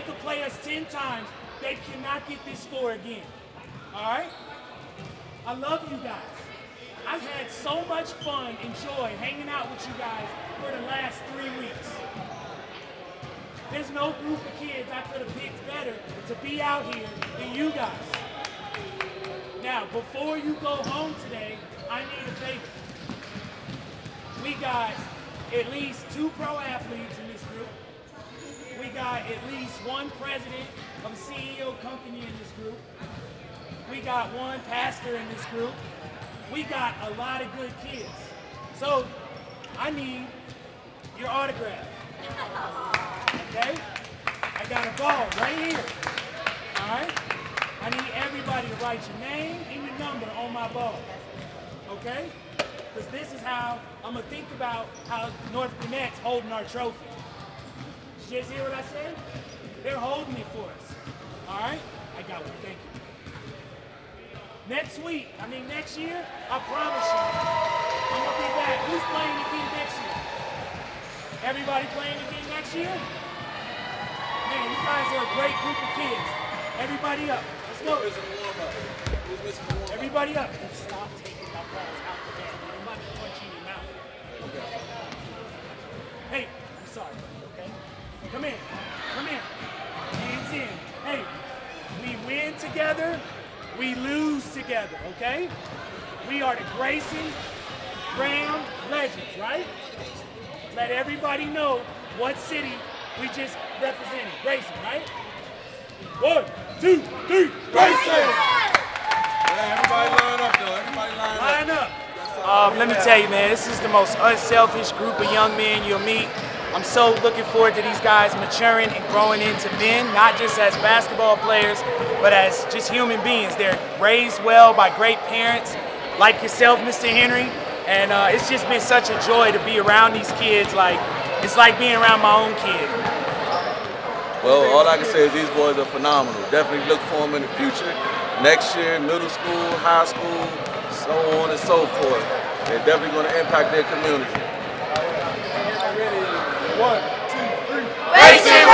They could play us 10 times. They cannot get this score again. All right? I love you guys. I've had so much fun and joy hanging out with you guys for the last three weeks. There's no group of kids I could have picked better to be out here than you guys. Now, before you go home today, I need a favor. We got at least two pro athletes. We got at least one president of a CEO company in this group. We got one pastor in this group. We got a lot of good kids. So I need your autograph. Okay? I got a ball right here. All right? I need everybody to write your name and your number on my ball. Okay? Because this is how I'm going to think about how North Gwinnett's holding our trophy. Did you guys hear what I said? They're holding it for us. All right? I got one. Thank you. Next week, I mean next year, I promise you, I'm going to be back. Who's playing again next year? Everybody playing again next year? Man, you guys are a great group of kids. Everybody up. Let's go. Everybody up. Stop taking my balls out the game. I'm about to punch you in your mouth. Hey, I'm sorry, okay? Come in. Come in. Hands in. Hey, we win together, we lose together, okay? We are the Grayson Graham Legends, right? Let everybody know what city we just represented. Grayson, right? One, two, three, Grayson! Hey, everybody line up though. Everybody line up. Line up. Um, let me tell you, man, this is the most unselfish group of young men you'll meet. I'm so looking forward to these guys maturing and growing into men, not just as basketball players, but as just human beings. They're raised well by great parents, like yourself, Mr. Henry. And uh, it's just been such a joy to be around these kids. Like, it's like being around my own kid. Well, all I can say is these boys are phenomenal. Definitely look for them in the future. Next year, middle school, high school, so on and so forth. They're definitely going to impact their community. One, two, three. Grayson